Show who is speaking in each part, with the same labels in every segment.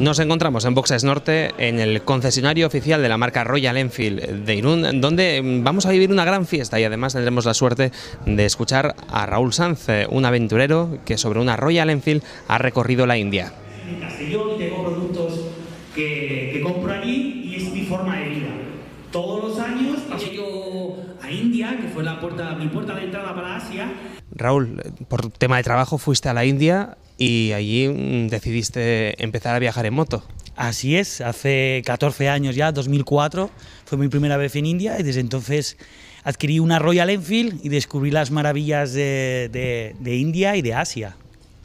Speaker 1: Nos encontramos en Boxes Norte, en el concesionario oficial de la marca Royal Enfield de Irún, donde vamos a vivir una gran fiesta y además tendremos la suerte de escuchar a Raúl Sanz, un aventurero que sobre una Royal Enfield ha recorrido la India.
Speaker 2: En Castellón tengo productos que, que compro allí y es mi forma de vida. Todos los años pasé yo a India, que fue la puerta, mi puerta de entrada para Asia.
Speaker 1: Raúl, por tema de trabajo fuiste a la India y allí mm, decidiste empezar a viajar en moto.
Speaker 2: Así es, hace 14 años ya, 2004, fue mi primera vez en India y desde entonces adquirí una Royal Enfield y descubrí las maravillas de, de, de India y de Asia.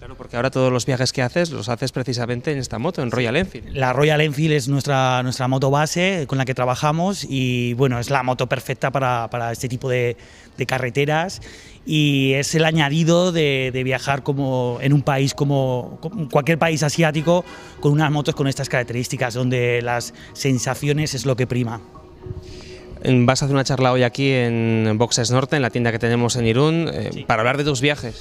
Speaker 1: Claro, porque ahora todos los viajes que haces los haces precisamente en esta moto, en Royal Enfield.
Speaker 2: La Royal Enfield es nuestra, nuestra moto base con la que trabajamos y bueno, es la moto perfecta para, para este tipo de, de, carreteras y es el añadido de, de, viajar como en un país como, como cualquier país asiático con unas motos con estas características, donde las sensaciones es lo que prima.
Speaker 1: Vas a hacer una charla hoy aquí en Boxes Norte, en la tienda que tenemos en Irún, eh, sí. para hablar de tus viajes.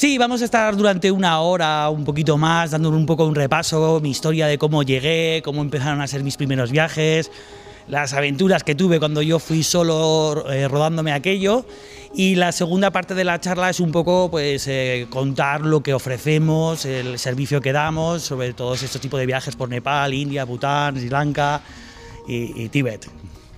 Speaker 2: Sí, vamos a estar durante una hora, un poquito más, dándole un poco un repaso, mi historia de cómo llegué, cómo empezaron a ser mis primeros viajes, las aventuras que tuve cuando yo fui solo eh, rodándome aquello. Y la segunda parte de la charla es un poco pues, eh, contar lo que ofrecemos, el servicio que damos, sobre todos estos tipos de viajes por Nepal, India, Bután, Sri Lanka y, y Tíbet.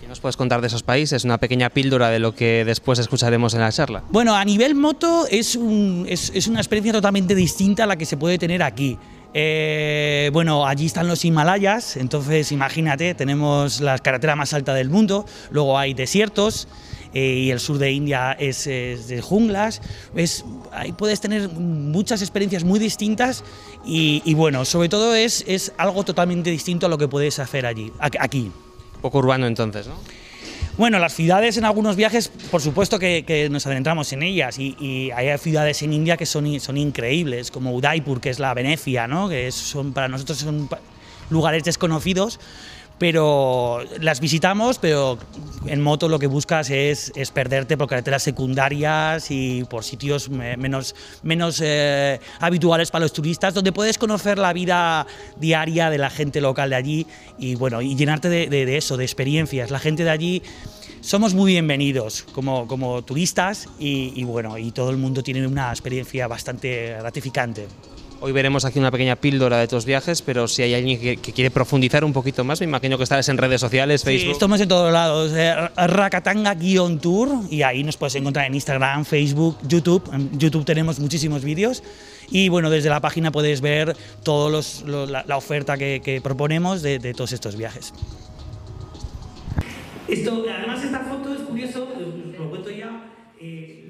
Speaker 1: ¿Qué nos puedes contar de esos países? Una pequeña píldora de lo que después escucharemos en la charla.
Speaker 2: Bueno, a nivel moto es, un, es, es una experiencia totalmente distinta a la que se puede tener aquí. Eh, bueno, allí están los Himalayas, entonces imagínate, tenemos la carretera más alta del mundo, luego hay desiertos eh, y el sur de India es, de junglas. Es, ahí puedes tener muchas experiencias muy distintas y, y bueno, sobre todo es, es algo totalmente distinto a lo que puedes hacer allí, aquí.
Speaker 1: Poco urbano entonces, ¿no?
Speaker 2: Bueno, las ciudades en algunos viajes, por supuesto que, nos adentramos en ellas y, y, hay ciudades en India que son, son increíbles, como Udaipur, que es la Venecia, ¿no? que son, para nosotros son lugares desconocidos, pero las visitamos, pero en moto lo que buscas es, es perderte por carreteras secundarias y por sitios menos, menos eh, habituales para los turistas, donde puedes conocer la vida diaria de la gente local de allí y, bueno, y llenarte de, de, de eso, de experiencias. La gente de allí somos muy bienvenidos como, como turistas y, y, bueno, y todo el mundo tiene una experiencia bastante gratificante.
Speaker 1: Hoy veremos aquí una pequeña píldora de tus viajes, pero si hay alguien que, que quiere profundizar un poquito más, me imagino que estarás en redes sociales, Facebook.
Speaker 2: Sí, estamos en todos lados. Eh, Rakatanga-tour y ahí nos puedes encontrar en Instagram, Facebook, YouTube. En YouTube tenemos muchísimos vídeos y bueno, desde la página puedes ver toda la, la, oferta que, que proponemos de, de, todos estos viajes. Esto, además esta foto es curioso, os lo cuento ya, eh,